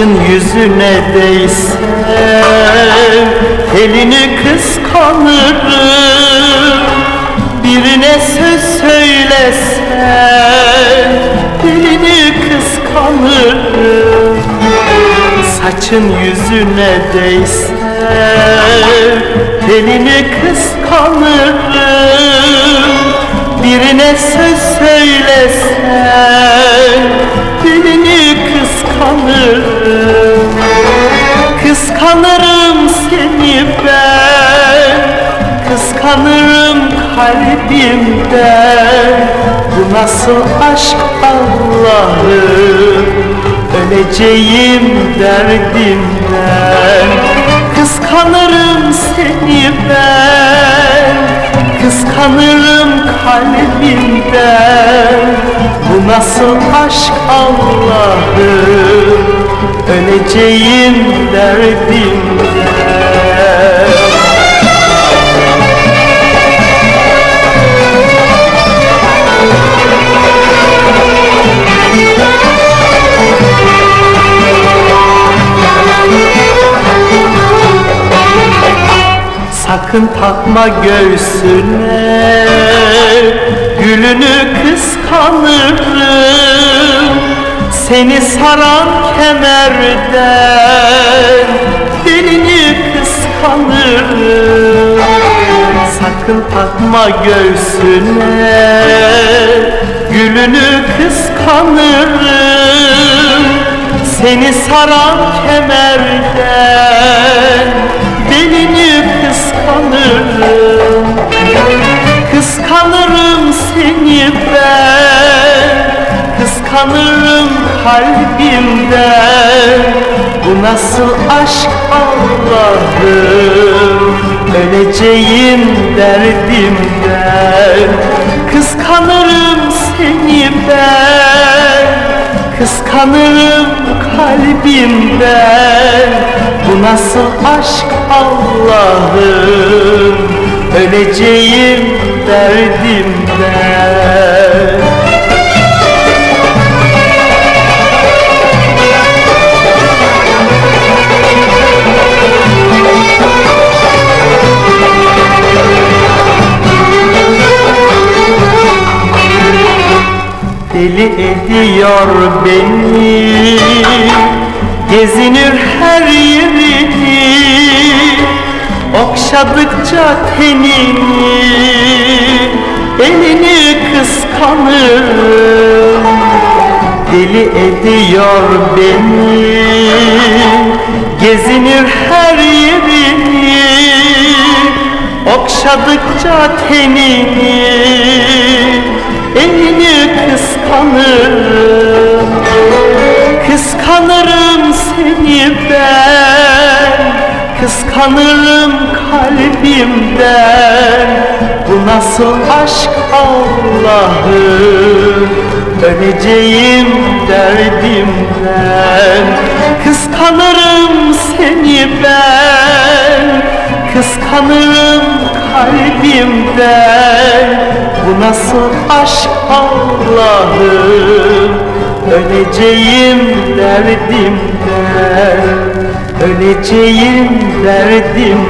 Saçın yüzüne değsem Elini kıskanırım. Birine söz söylesen Dilini kıskanırım. Saçın yüzüne değsem Elini kıskanırım. Birine söz söylesen Dilini kıskanırım. Kıskanırım seni ben. Kıskanırım kalbimden Bu nasıl aşk Allah'ım Öleceğim derdimden. Kıskanırım seni ben Kıskanırım kalbimden Bu nasıl aşk Allah'ım? Öleceğim derdimden Sakın takma göğsüne. Gülünü kıskanırım. Seni saran kemerden Dilini kıskanırım. Sakın takma göğsüne. Gülünü kıskanırım. Seni saran kemerden Kıskanırım kalbimden Bu nasıl aşk Allah'ım? Öleceğim derdimden Kıskanırım seni ben. Kıskanırım kalbimden Bu nasıl aşk Allah'ım? Öleceğim derdimden Deli ediyor beni. Gezinir her yerini Okşadıkça tenini. Elini kıskanırım Deli ediyor beni. Gezinir her yerini Okşadıkça tenini. Elini kıskanırım. Kıskanırım seni ben. Kıskanırım kalbimden. Bu nasıl aşk Allah'ım? Öleceğim derdimden. Kıskanırım seni ben. Kıskanırım kalbimden nasıl aşk Allah'ım Öleceğim derdimden Öleceğim derdimden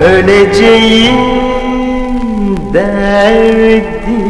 Öleceğim derdimden